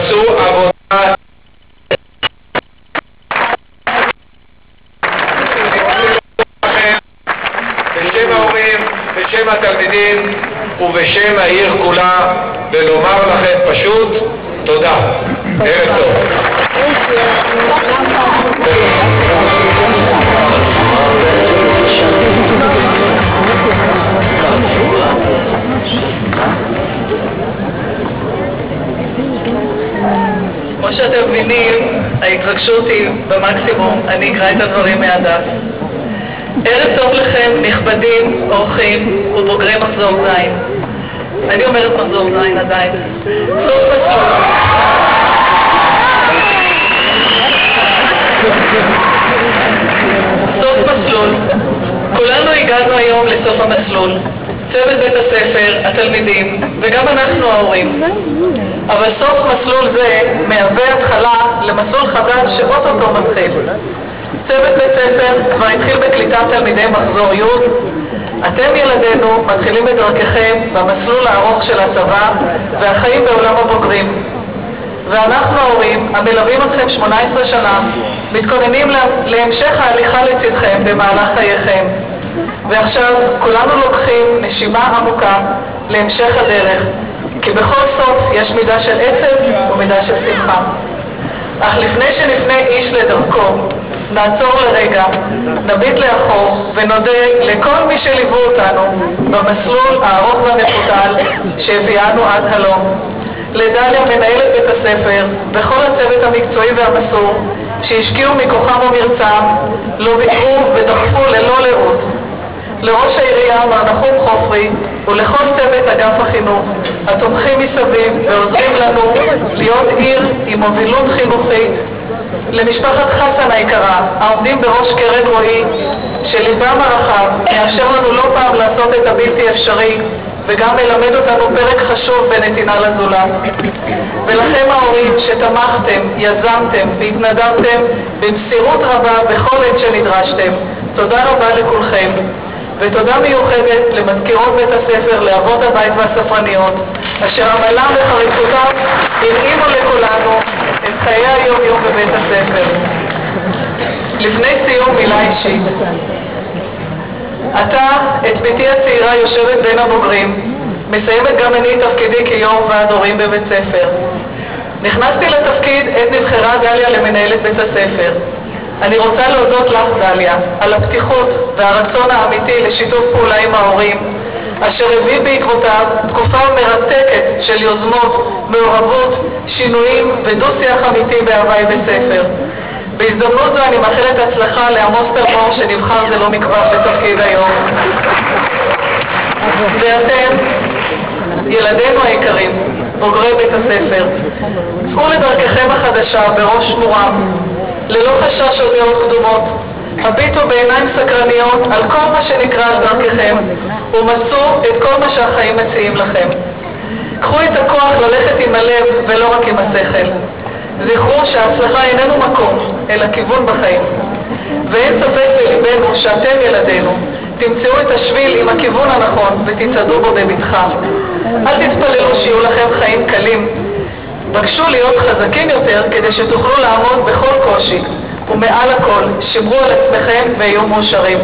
עשו עבודה בשם ההורים, בשם התלמידים ובשם העיר כולה, ולומר לכם פשוט תודה. ערב טוב. ההתרגשות היא במקסימום, אני אקרא את הדברים מהדף. ערב טוב לכם, נכבדים, אורחים ובוגרי מחזור ז'. אני אומרת מחזור ז' עדיין. סוף מסלול. סוף מסלול. כולנו הגענו היום לסוף המסלול. צוות בית הספר, התלמידים, וגם אנחנו ההורים. אבל סוף מסלול זה מהווה התחלה למסלול חדש שאו-טו-טו מתחיל. צוות בית ספר כבר התחיל בקליטת תלמידי מחזור י'. אתם ילדינו מתחילים את דרככם במסלול הארוך של הצבא והחיים בעולם הבוגרים. ואנחנו ההורים, המלווים אתכם 18 שנה, מתכוננים לה- להמשך ההליכה לצדכם במהלך חייכם. ועכשיו כולנו לוקחים נשימה עמוקה להמשך הדרך, כי בכל סוף יש מידה של עצב ומידה של שמחה. אך לפני שנפנה איש לדרכו, נעצור לרגע, נביט לאחור ונודה לכל מי שליוו אותנו במסלול הארוך והמפותל שהביאנו עד הלום. לדליה מנהלת בית הספר וכל הצוות המקצועי והמסור שהשקיעו מכוחם ומרצם, לא ויתרו ודחפו ללא. לראש העירייה מר נחום חופרי ולכל צוות אגף החינוך התומכים מסביב ועוזרים לנו להיות עיר עם מובילות חינוכית למשפחת חסן היקרה, העומדים בראש קרן רועי, שליבם הרחב מאפשר לנו לא פעם לעשות את הבלתי אפשרי וגם מלמד אותנו פרק חשוב בנתינה לזולת. ולכם ההורים שתמכתם, יזמתם והתנדבתם במסירות רבה בכל עת שנדרשתם, תודה רבה לכולכם. ותודה מיוחדת למזכירות בית הספר, לאבות הבית והספרניות, אשר עמלם וחריצותם הנעימו לכולנו את חיי היום-יום בבית הספר. לפני סיום מילה אישית. עתה, את בתי הצעירה יושבת בין הבוגרים, מסיימת גם אני תפקידי כיו"ר ועד הורים בבית ספר. נכנסתי לתפקיד עת נבחרה דליה למנהלת בית הספר. אני רוצה להודות לך, דליה, על הפתיחות והרצון האמיתי לשיתוף פעולה עם ההורים, אשר הביא בעקבותיו תקופה מרתקת של יוזמות, מעורבות, שינויים ודו-שיח אמיתי בהוואי בית ספר. בהזדמנות זו אני מאחלת הצלחה לעמוס תלמור שנבחר זה לא מכבר בתפקיד היום. ואתם, ילדינו היקרים, בוגרי בית הספר, צאו לדרככם החדשה בראש מורם, ללא חשש או דעות קדומות. הביטו בעיניים סקרניות על כל מה שנקרא על דרככם, ומצאו את כל מה שהחיים מציעים לכם. קחו את הכוח ללכת עם הלב ולא רק עם השכל. זכרו שההצלחה איננו מקום, אלא כיוון בחיים. ואין ספק בלבנו שאתם ילדינו, תמצאו את השביל עם הכיוון הנכון ותצעדו בו בבטחה. אל תתפללו שיהיו לכם חיים קלים. בקשו להיות חזקים יותר כדי שתוכלו לעמוד בכל קושי, ומעל הכל, שמרו על עצמכם ויהיו מאושרים.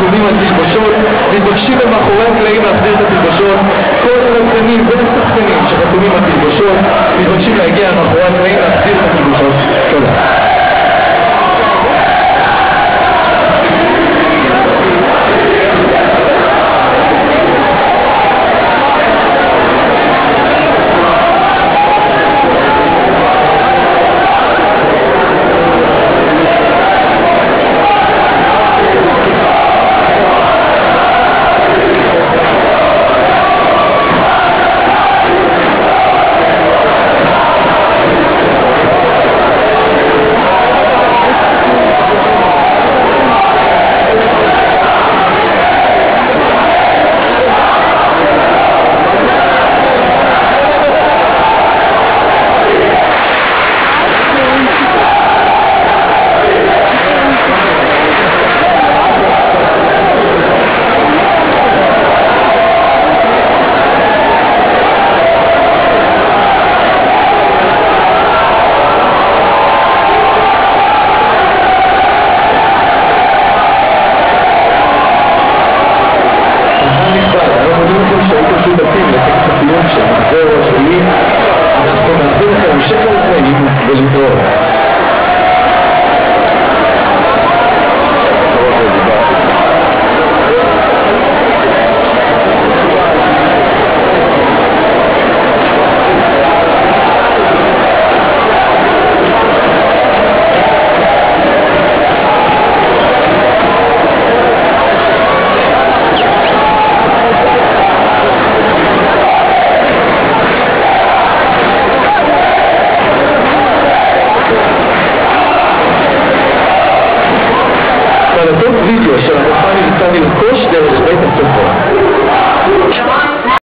תלויים על תלבושות, מתבקשים במאחורי הקלעים להחזיר את התלבושות. כל השחקנים והשחקנים שחתומים על תלבושות, מתבקשים להגיע מאחורי הקלעים להחזיר את התלבושות. תודה.